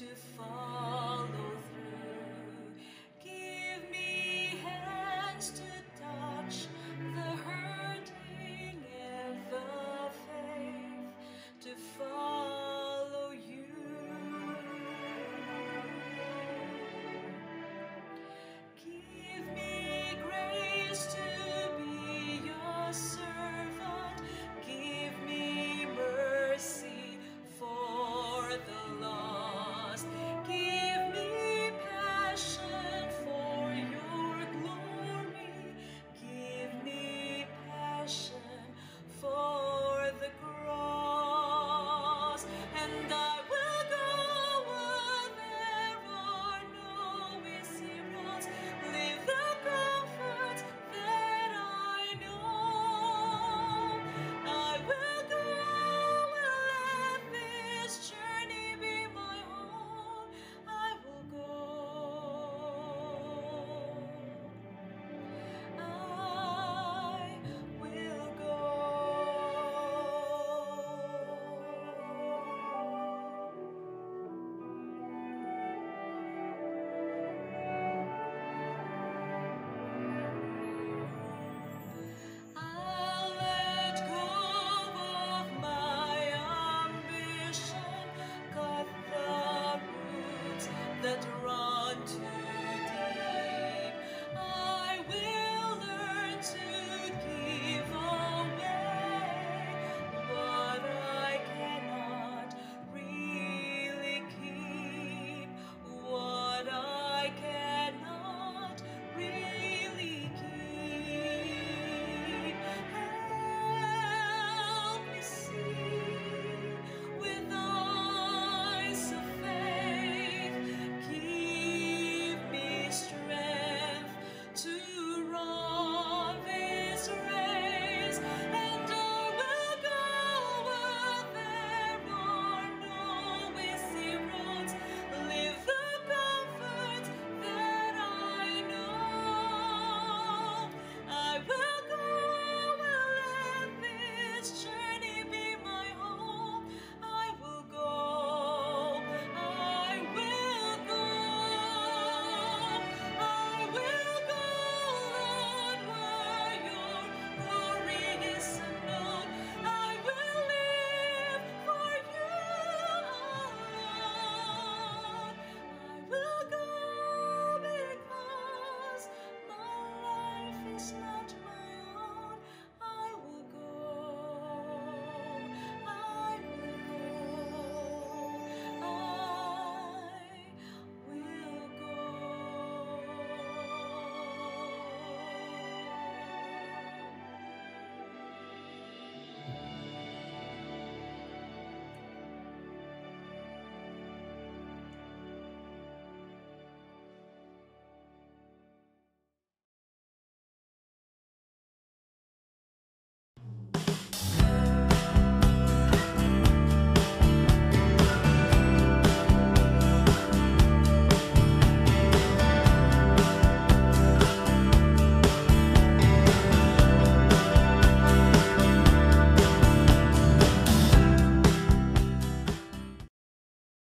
to fall.